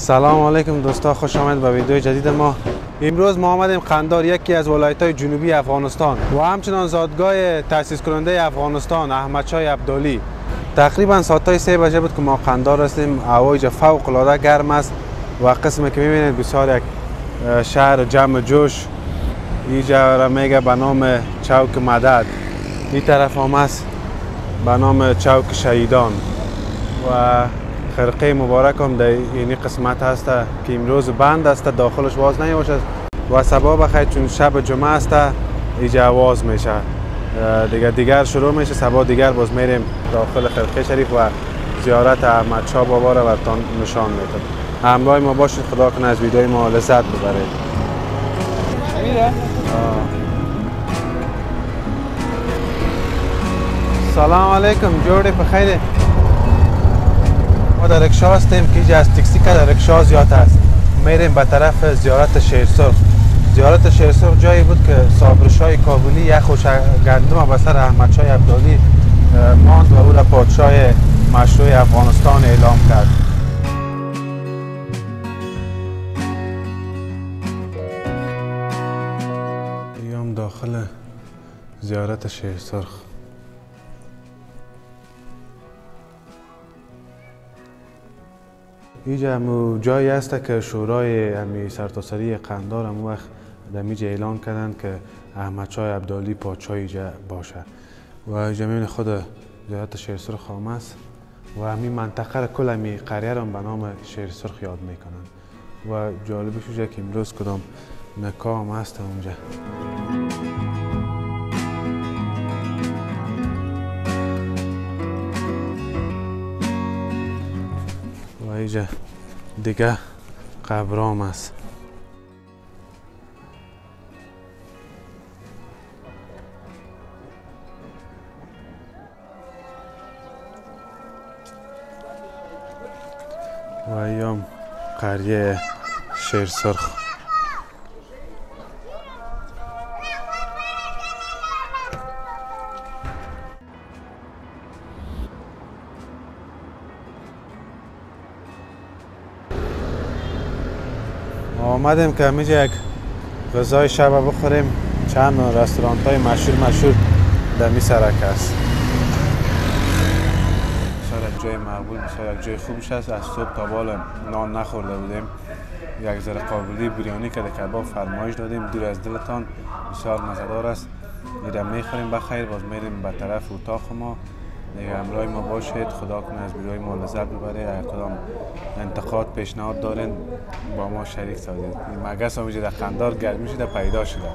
سلام علیکم دوستا خوش آمد به ویدیو جدید ما. امروز ما آمدیم قندار یکی از ولایت های جنوبی افغانستان و همچنان زادگاه تاسیس کننده افغانستان احمد شای عبدالی تقریبا ساعت های سه بجه بود که ما قندار هستیم هوای فوق العاده گرم است و قسمی که می‌بینید بسیار یک شهر جمع جوش. اینجا را میگه به نام چوک مدد. این طرف هم است به نام چوک شهیدان. و خرقه مبارک هم در اینی قسمت هست که امروز بند است داخلش واز نمی‌باشد و سبا بخیر چون شب جمعه است اینجا واز میشه. دیگر دیگر شروع میشه سبا دیگر باز میریم داخل خرقه شریف و زیارت احمد شاه بابا را برتان نشان میتون همراه ما باشید خدا کنه از ویدیوی ما لذت ببرید. سلام علیکم جوڑی بخیر ما در رکشا هستیم که اینجا از تکسی که در زیاد است. میریم به طرف زیارت شیرسرخ زیارت شیرسرخ جایی بود که صابرشای کابلی یک خوش گندم به سر احمد شای عبدالی ماند و او را پادشاه مشروع افغانستان اعلام کرد. ایام داخل زیارت شیرسرخ اینجا همو جایی است که شورای امی سرتاسری قندار همو وقت در اعلان کردن که احمد شاه عبدالی پادشاه باشه. و اینجا خود زیارت شیر سرخ است و همین منطقه را کل همی قریه را به نام شیر سرخ یاد می‌کنن. و جالبش که امروز کدام مکا هم هست اونجا. اینجا. دیگه قبرام است. و ایام قریه شیر سرخ آمدیم که همیجا یک غذای شب بخوریم. چند رستورانت های مشهور مشهور در می سرک است یک جای مقبول یک جای خوبش است از صبح تا بالا نان نخورده بودیم. یک ذره قابلی بریانی که کباب فرمایش دادیم. دور از دلتان بسیار مزدار است. میرم می‌خوریم. بخیر. باز میریم به طرف اتاق ما. همراه ما باشید. خدا کنه از ویدیوی ما لذت ببره. اگر کدام انتقاد پیشنهاد دارین با ما شریک سازید. مگس هم در قندار گرمی شده پیدا شده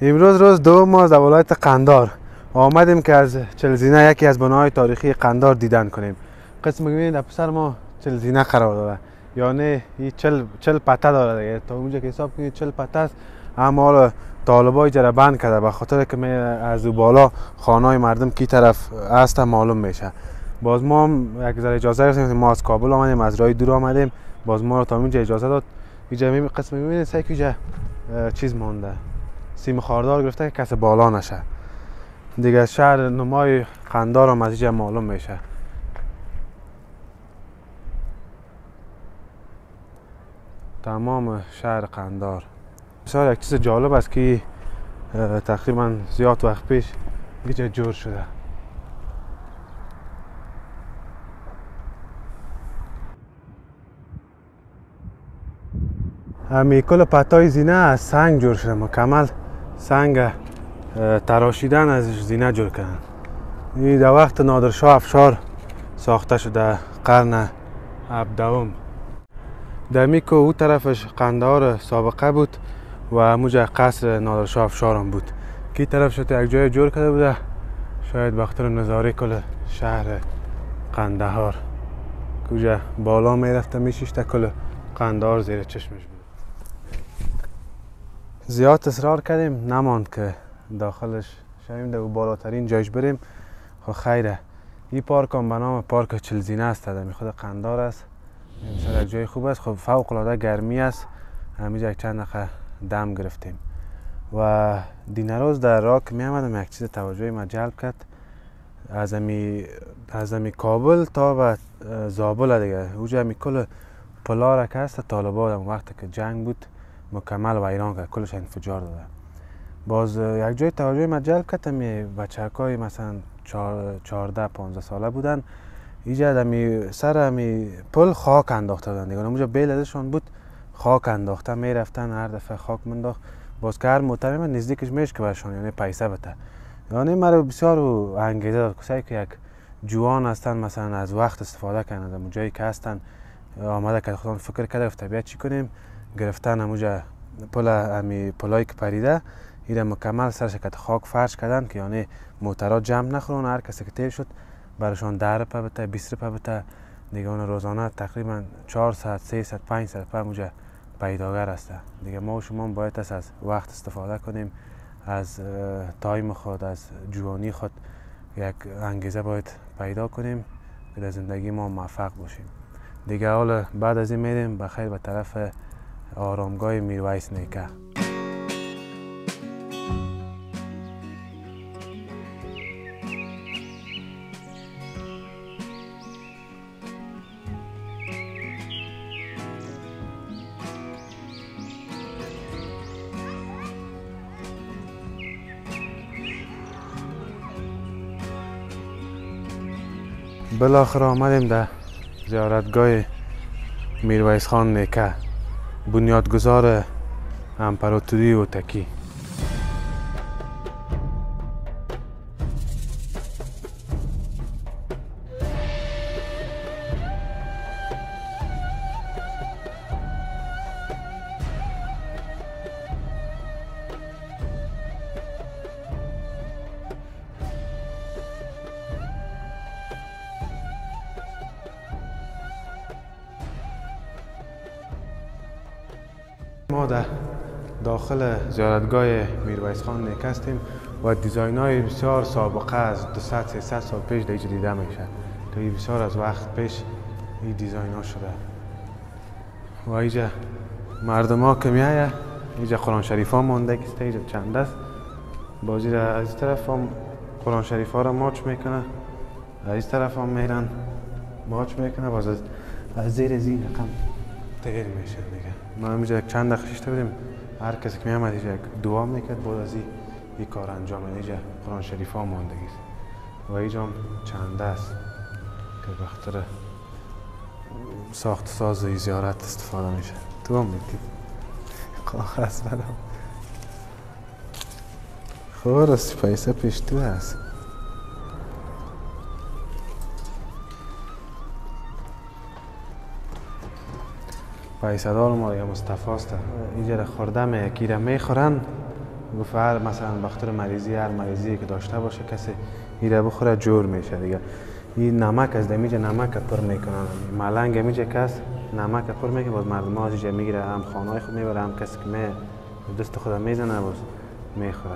امروز روز دو ماه در ولایت قندار. آمدیم که از چلزینه یکی از بناهای تاریخی قندار دیدن کنیم. قسم ببینید در پسر ما چلزینه قرار داره. یعنی این چل, چل پته داره دیگه. تا اونجا که حساب کنید چل پته است. اما حالا طالبای جره بند کرده به خاطر که از او بالا خانه مردم کی طرف است معلوم میشه. باز ما هم یک ذره اجازه گرفتیم ما از کابل آمدیم از راه دور آمدیم. باز ما رو تا اونجا اجازه داد. اینجا قسم می‌بینید سه چیز مونده سیم خاردار گرفته که کس بالا نشه. دیگه شهر نمای قندار هم از اینجا معلوم میشه. تمام شهر قندار. بسیار یک چیز جالب است که تقریبا زیاد وقت پیش اینجا جور شده. همی کل پتای زینه از سنگ جور شده مکمل. سنگ تراشیدن از زینه جور کردن این در وقت نادرشاه افشار ساخته شده قرن هفدهم. در میکو او طرفش قندار سابقه بود و هموجه قصر نادرشاه افشار هم بود. کی طرف شده یک جای جور کرده بوده. شاید بختر نظاره کل شهر قندهار. کجا بالا می‌رفته میشیشته کل زیر چشمش بود. زیاد اصرار کردیم نماند که داخلش شویم در بالاترین جایش بریم. خب خیره. این پارک هم به نام پارک چلزینه است در خود قندار است. یک جای خوب است. خب فوق العاده گرمی است. همینجا چند دقیقه دم گرفتیم. و روز در راک می آمدم یک چیز توجه ما جلب کرد. از امی از امی کابل تا و زابل دیگه. اوجا امی کل پلا که هست طالبان وقتی که جنگ بود مکمل و ایران که کلش انفجار داده باز یک جای توجه ما جلب کرد امی بچه های مثلا چارده پانزده ساله بودن. اینجا دمی سر امی پل خاک انداخته بودن دیگه. اونجا بیل بود خاک انداخته می‌رفتن هر دفعه خاک منداخت. باز که هر نزدیکش میش که برشان یعنی پیسه بده. یعنی مرا بسیار انگیزه داد. کسایی که یک جوان هستن مثلا از وقت استفاده کنند در جایی که هستن آمده که خودم فکر کرده طبیعت چی کنیم؟ گرفتن همونجا پل امی پلایی که پریده ایره مکمل سرش که خاک فرش کردن که یعنی موترها جمع نخورن هر کسی که تیر شد برشان در پا بته 20 پا بته. دیگه اون روزانه تقریبا 4 ساعت 3 ساعت 5 ساعت پا موجه پیداگر است. دیگه ما و شما باید از وقت استفاده کنیم از تایم خود از جوانی خود یک انگیزه باید پیدا کنیم که در زندگی ما موفق باشیم. دیگه حالا بعد از این میریم بخیر به طرف آرامگاه میرویس نیکه. بالاخره آمدیم در زیارتگاه میرویس خان نیکه. بنیادگذار امپراتوری اوتکی ما در داخل زیارتگاه میرویس خان نیک هستیم و دیزاین های بسیار سابقه از 200 300 سال پیش در دیده میشه. که بسیار از وقت پیش این دیزاین ها شده. و اینجا مردم ها که میایه اینجا قرآن شریف ها مانده که اینجا چند است. بازی را از طرف هم قرآن شریف ها را ماچ می‌کنه. از طرف هم میرن ماچ می‌کنه. باز از, زیر زیر رقم تغییر میشه دیگه. ما همینجا چند دقیقه ششته بودیم هر کسی که میامد اینجا دعا می‌کرد بعد از این کار انجام اینجا قرآن شریف ها ماندگی و اینجا هم چند است که بخاطر ساخت ساز زیارت استفاده میشه. تو هم میگی کاغذ بدم. خب پیسه پیش تو هست. پیسدار ما یا مصطفی است. اینجا خوردم یکی را می‌خورن گفت هر مثلا بخاطر مریضی هر مریضی که داشته باشه کسی ایره بخوره جور میشه دیگه. این نمک از دمیجه نمک پر می‌کنن. ملنگ میجه کس نمک پر می‌کنه باز مردم ها از می‌گیره هم خانه خود می‌بره هم کسی که می دست خودم می‌زنه باز می‌خوره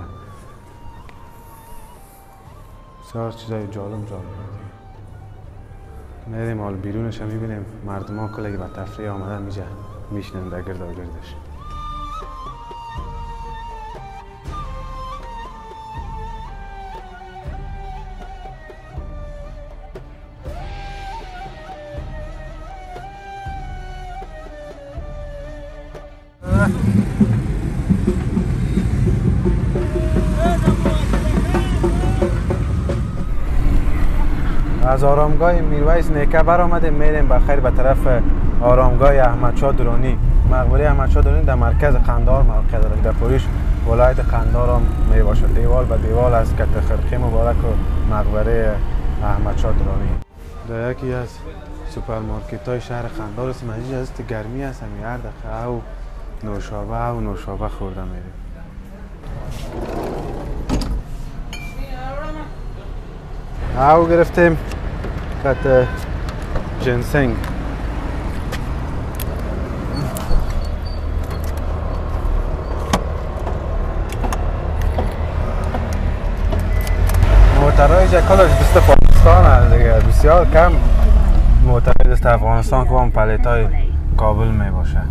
بسیار چیزای جالب جالب. میریم حال بیرونش هم می‌بینیم. مردم ها کلگی به تفریح آمدن میجه میشنن در گرد از آرامگاه میرویس نیکه بر آمده میریم بخیر به طرف آرامگاه احمدشاه درانی مقبره احمدشاه درانی در مرکز قندار موقع دارد. در پوریش ولایت قندار هم می باشد دیوال به دیوال از کت خرقی مبارک و مقبره احمدشاه درانی در یکی از سوپرمارکت های شهر قندار است مجید از گرمی است. همی هر دقیقه او نوشابه او نوشابه خورده میریم. او گرفتیم. خط جنسنگ. موترهای جکالش دست پاکستان هست دیگه. بسیار کم موترهای دست افغانستان که هم پلیت های کابل می باشه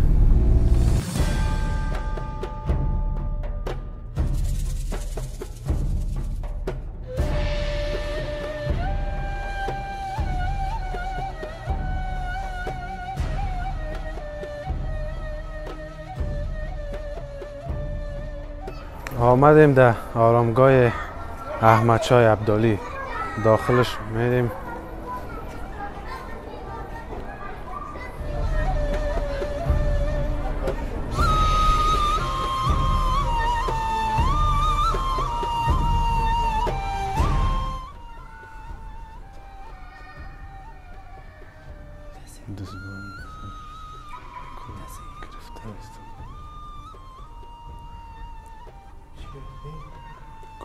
آمدیم در آرامگاه احمد شای عبدالی داخلش میریم.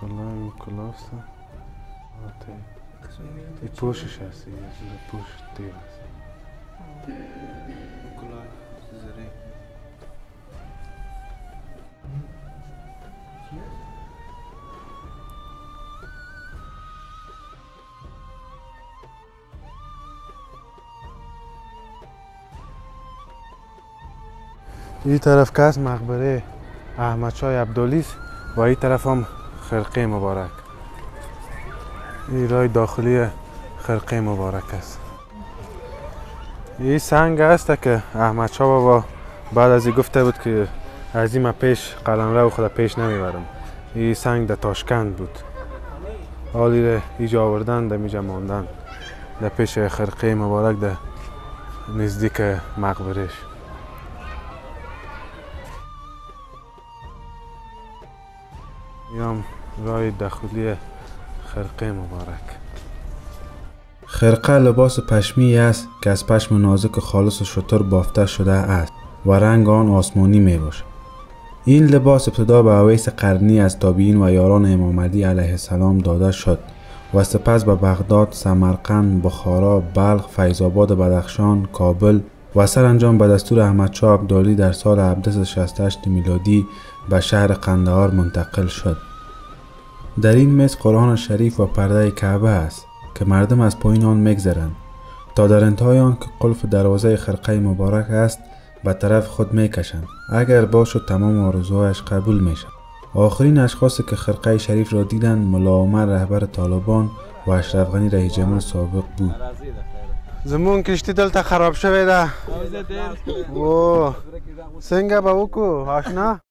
کلاه کلاست این پوشش هست این پوش تیر است این طرف که هست مقبره احمد شای عبدالی است و این طرف هم خرقه مبارک. این رای داخلی خرقه مبارک است. این سنگ است که احمد شاه بابا بعد از این گفته بود که از این پیش قلمرو خود پیش نمی‌برم. این سنگ در تاشکند بود. حالی را ایجا آوردن در میجا ماندن. در پیش خرقه مبارک در نزدیک مقبرش یام رای داخلی خرقه مبارک خرقه لباس پشمی است که از پشم نازک خالص و شتر بافته شده است و رنگ آن آسمانی می باشد. این لباس ابتدا به اویس قرنی از تابعین و یاران امام علی علیه السلام داده شد و سپس به بغداد، سمرقند، بخارا، بلخ، فیضآباد بدخشان، کابل و سرانجام به دستور احمد شاه عبدالی در سال 1768 میلادی به شهر قندهار منتقل شد. در این مصر قرآن شریف و پرده کعبه است که مردم از پایین آن میگذرند تا در انتهای آن که قلف دروازه خرقه مبارک است به طرف خود می‌کشند. اگر باشد تمام آرزوهایش قبول می‌شد آخرین اشخاصی که خرقه شریف را دیدند ملا عمر رهبر طالبان و اشرف غنی رئیس جمهور سابق بود. زمون کشتی دلتا خراب شوه ده. او سنگه با وکو. آشنا؟